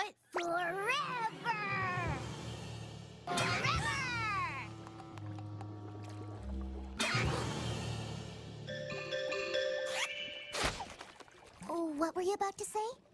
but forever! Forever! Oh, what were you about to say?